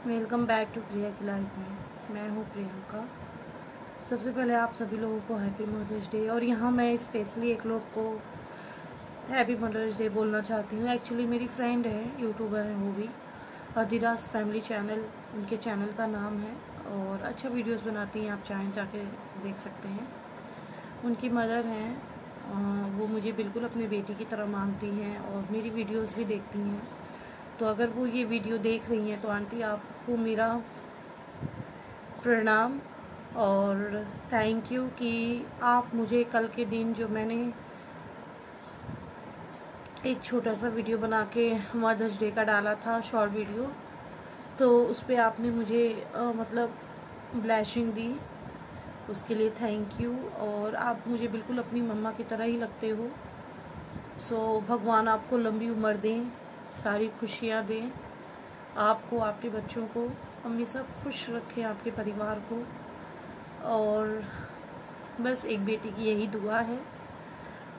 Welcome back to प्रिया की life में। मैं हूँ प्रियंका। सबसे पहले आप सभी लोगों को हैप्पी मदर्स डे और यहाँ मैं स्पेशली एक लोग को हैप्पी मदर्स डे बोलना चाहती हूँ। एक्चुअली मेरी फ्रेंड है यूट्यूबर है वो भी। अधिराज फैमिली चैनल उनके चैनल का नाम है। और अच्छा वीडियोस बनाती हैं, आप चाहें जाके देख सकते हैं। उनकी मदर हैं वो मुझे बिल्कुल अपने बेटी की तरह मानती हैं और मेरी वीडियोज़ भी देखती हैं। तो अगर वो ये वीडियो देख रही हैं तो आंटी आपको मेरा प्रणाम और थैंक यू कि आप मुझे कल के दिन जो मैंने एक छोटा सा वीडियो बना के मदर्स डे का डाला था शॉर्ट वीडियो तो उस पर आपने मुझे आ, मतलब ब्लैशिंग दी। उसके लिए थैंक यू और आप मुझे बिल्कुल अपनी मम्मा की तरह ही लगते हो। सो भगवान आपको लंबी उम्र दें। सारी खुशियाँ दें। आपको, आपके बच्चों को हमेशा खुश रखें आपके परिवार को। और बस एक बेटी की यही दुआ है।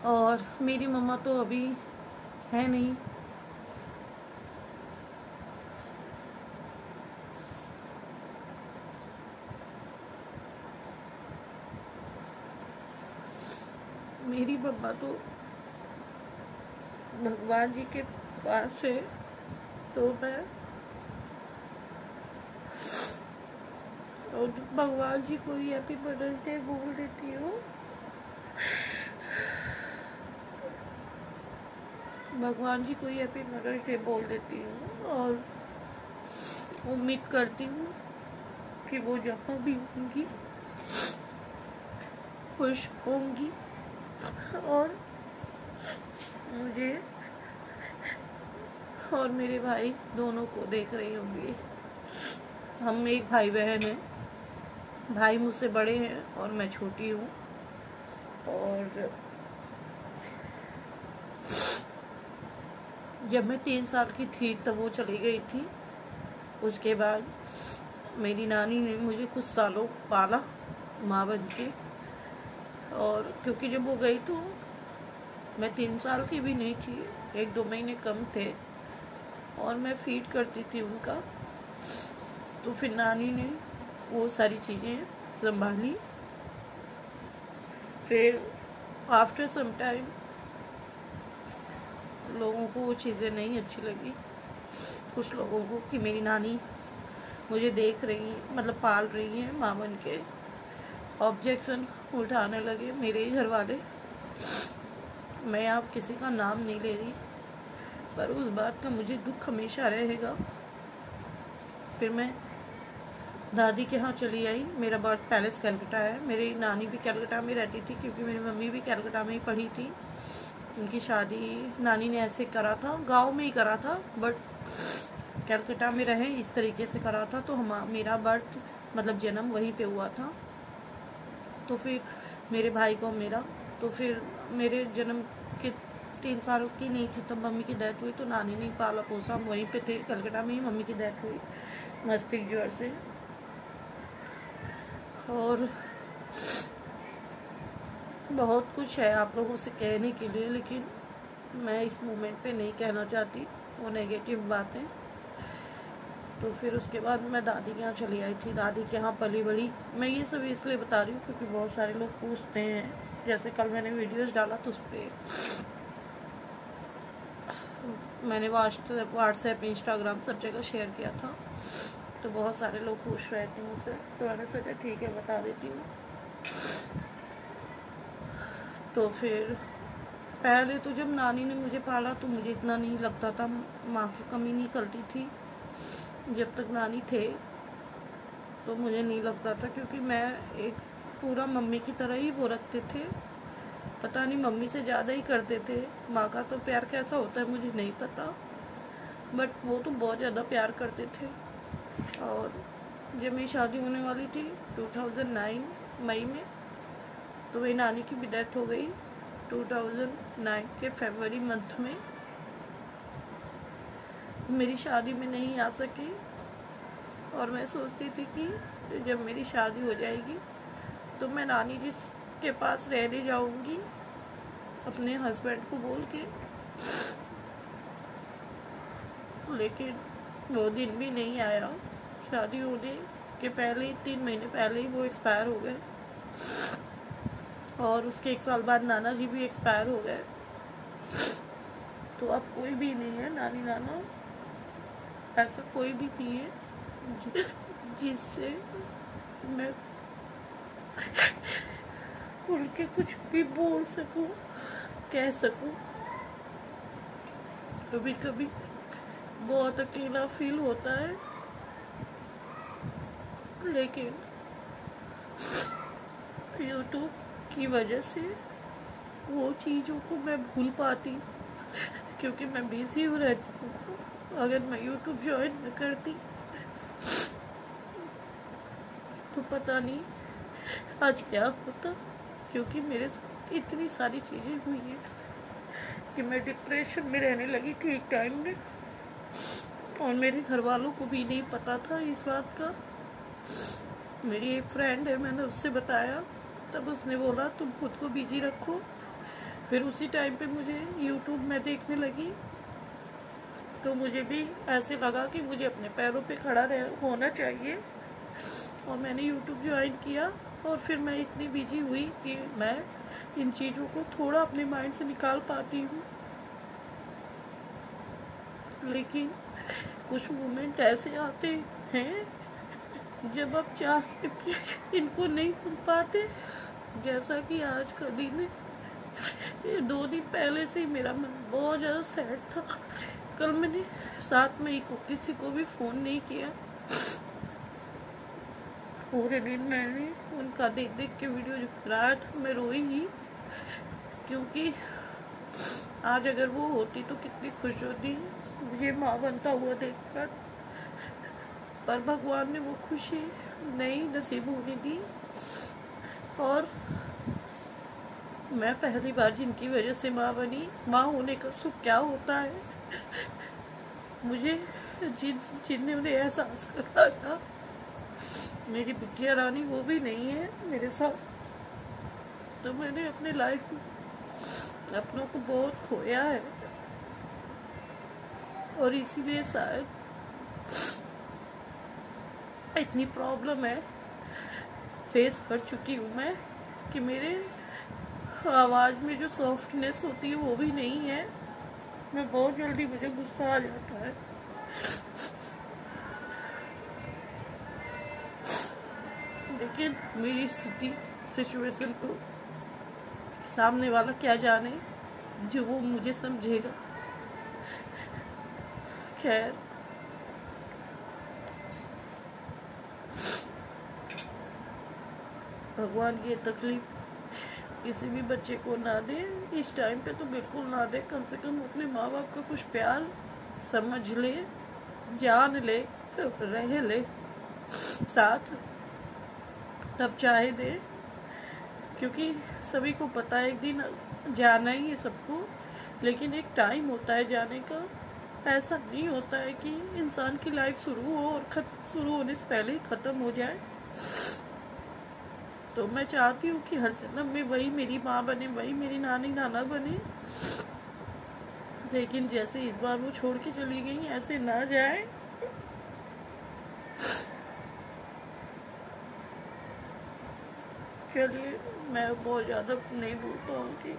और मेरी मम्मा तो अभी है नहीं। मेरी मम्मा तो भगवान जी के पास है तो मैं और भगवान जी को ही मदर्स डे बोल देती हूँ। भगवान जी को ही हैप्पी मदर्स डे बोल देती हूँ और उम्मीद करती हूँ कि वो जहाँ भी होंगी, खुश होंगी और मुझे और मेरे भाई दोनों को देख रही होंगी। हम एक भाई बहन हैं। भाई मुझसे बड़े हैं और मैं छोटी हूँ। और जब मैं तीन साल की थी, तब वो चली गई थी। उसके बाद मेरी नानी ने मुझे कुछ सालों पाला माँ बन के। और क्योंकि जब वो गई तो मैं तीन साल की भी नहीं थी, एक दो महीने कम थे। और मैं फ़ीड करती थी उनका। तो फिर नानी ने वो सारी चीज़ें संभाली। फिर आफ्टर सम टाइम लोगों को वो चीज़ें नहीं अच्छी लगी। कुछ लोगों को कि मेरी नानी मुझे देख रही है मतलब पाल रही है माँ बन के। ऑब्जेक्शन उठाने लगे मेरे ही घर वाले। मैं आप किसी का नाम नहीं ले रही। पर उस बात का मुझे दुख हमेशा रहेगा। फिर मैं दादी के यहाँ चली आई। मेरा बर्थ पैलेस कैलकटा है। मेरी नानी भी कैलकटा में रहती थी क्योंकि मेरी मम्मी भी कैलकटा में ही पढ़ी थी। उनकी शादी नानी ने ऐसे करा था, गाँव में ही करा था बट कैलकटा में रहे, इस तरीके से करा था तो हम, मेरा बर्थ मतलब जन्म वहीं पे हुआ था। तो फिर मेरे भाई को मेरा तो फिर मेरे जन्म के तीन साल की नहीं थी तब मम्मी की डेथ हुई तो नानी ने पाला पोसा, हम वहीं पे थे, कलकत्ता में ही मम्मी की डेथ हुई मस्तिष्क ज्वर से। और बहुत कुछ है आप लोगों से कहने के लिए, लेकिन मैं इस मोमेंट पे नहीं कहना चाहती, वो नेगेटिव बातें। तो फिर उसके बाद मैं दादी के यहाँ चली आई थी, दादी के यहाँ पली बड़ी। मैं ये सब इसलिए बता रही हूँ क्योंकि बहुत सारे लोग पूछते हैं, जैसे कल मैंने वीडियोस डाला तो उस पर मैंने व्हाट्सएप, इंस्टाग्राम सब जगह शेयर किया था। तो बहुत सारे लोग पूछ रहे थे मुझसे। तो मैंने सोचा ठीक है, बता देती हूँ। तो फिर पहले तो जब नानी ने मुझे पाला तो मुझे इतना नहीं लगता था। माँ की कमी नहीं करती थी। जब तक नानी थे तो मुझे नहीं लगता था, क्योंकि मैं एक पूरा मम्मी की तरह ही वो रखते थे। पता नहीं मम्मी से ज़्यादा ही करते थे। माँ का तो प्यार कैसा होता है मुझे नहीं पता। बट वो तो बहुत ज़्यादा प्यार करते थे। और जब मेरी शादी होने वाली थी 2009 मई में तो मेरी नानी की भी डेथ हो गई 2009 के फरवरी मंथ में। मेरी शादी में नहीं आ सकी। और मैं सोचती थी कि जब मेरी शादी हो जाएगी तो मैं नानी जिस के पास रहने जाऊँगी, अपने हस्बैंड को बोल के। लेकिन वो दिन भी नहीं आया। शादी होने के पहले, तीन महीने पहले ही वो एक्सपायर हो गए। और उसके एक साल बाद नाना जी भी एक्सपायर हो गए। तो अब कोई भी नहीं है, नानी नाना। ऐसा कोई भी नहीं है जिससे मैं के कुछ भी बोल सकूँ, कह सकूँ। कभी कभी बहुत अकेला फील होता है। लेकिन यूट्यूब की वजह से वो चीज़ों को मैं भूल पाती, क्योंकि मैं बिज़ी हो, रहती हूँ। अगर मैं यूट्यूब ज्वाइन न करती तो पता नहीं आज क्या होता। क्योंकि मेरे साथ इतनी सारी चीज़ें हुई हैं कि मैं डिप्रेशन में रहने लगी ठीक टाइम में। और मेरे घर वालों को भी नहीं पता था इस बात का। मेरी एक फ्रेंड है, मैंने उससे बताया। तब उसने बोला, तुम खुद को बिज़ी रखो। फिर उसी टाइम पे मुझे यूट्यूब में देखने लगी। तो मुझे भी ऐसे लगा कि मुझे अपने पैरों पे खड़ा रह, होना चाहिए। और मैंने यूट्यूब ज्वाइन किया। और फिर मैं इतनी बिज़ी हुई कि मैं इन चीज़ों को थोड़ा अपने माइंड से निकाल पाती हूँ। लेकिन कुछ मोमेंट ऐसे आते हैं, जब आप चाह इनको नहीं सुन पाते। जैसा कि आज का दिन है। ये दो दिन पहले से ही मेरा मन बहुत ज़्यादा सैड था। कल मैंने साथ में ही किसी को भी फ़ोन नहीं किया। पूरे दिन मैंने उनका देख देख के वीडियो जो बनाया था, मैं रोई ही। क्योंकि आज अगर वो होती तो कितनी खुश होती। मुझे माँ बनता हुआ देखकर। पर भगवान ने वो खुशी नहीं नसीब होने दी। और मैं पहली बार जिनकी वजह से माँ बनी, माँ होने का सुख क्या होता है? मुझे जिन, जिनने उन्हें एहसास कराया मेरी बिटिया रानी वो भी नहीं है मेरे साथ। तो मैंने अपने लाइफ में अपनों को बहुत खोया है। और इसीलिए शायद इतनी प्रॉब्लम है फेस कर चुकी हूँ मैं कि मेरे आवाज़ में जो सॉफ्टनेस होती है वो भी नहीं है। मैं बहुत जल्दी मुझे गुस्सा आ जाता है। लेकिन मेरी स्थिति सिचुएशन को सामने वाला क्या जाने, जो वो मुझे समझेगा। खैर। भगवान ये तकलीफ़ किसी भी बच्चे को ना दे। इस टाइम पे तो बिल्कुल ना दे। कम से कम अपने माँ बाप का कुछ प्यार समझ ले, जान ले, रह ले। साथ तब चाहे दे। क्योंकि सभी को पता है, एक दिन जाना ही है सबको। लेकिन एक टाइम होता है जाने का। ऐसा नहीं होता है कि इंसान की लाइफ शुरू हो और खत, शुरू होने से पहले ही ख़त्म हो जाए। तो मैं चाहती हूँ कि हर जन्म में वही मेरी माँ बने, वही मेरी नानी, नाना बने। लेकिन जैसे इस बार वो छोड़ के चली गई, ऐसे ना जाए। चलिए मैं बहुत ज़्यादा नहीं भूल पाऊँगी।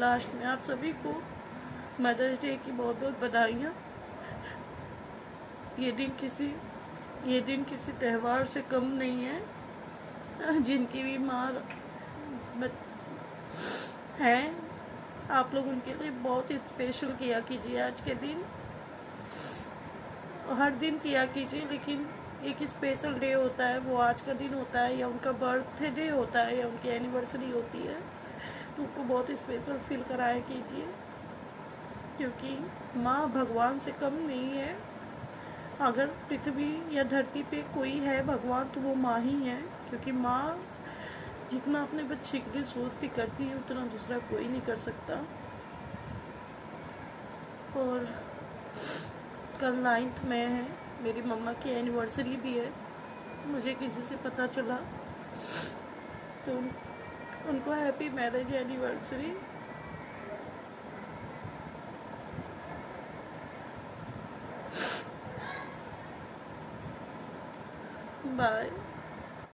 लास्ट में आप सभी को मदर्स डे की बहुत बहुत बधाइयाँ। ये दिन किसी, ये दिन किसी त्यौहार से कम नहीं है, जिनकी भी माँ हैं। आप लोग उनके लिए बहुत ही स्पेशल किया कीजिए आज के दिन। हर दिन किया कीजिए, लेकिन एक स्पेशल डे होता है, वो आज का दिन होता है, या उनका बर्थडे होता है, या उनकी एनिवर्सरी होती है तो उनको बहुत स्पेशल फील कराया कीजिए, क्योंकि माँ भगवान से कम नहीं है। अगर पृथ्वी या धरती पे कोई है भगवान तो वो माँ ही है, क्योंकि माँ जितना अपने बच्चे के लिए सोचती करती है, उतना दूसरा कोई नहीं कर सकता। और कल नाइन्थ में है मेरी मम्मा की एनिवर्सरी भी है। मुझे किसी से पता चला। तो उन, उनको हैप्पी मैरिज एनिवर्सरी बाय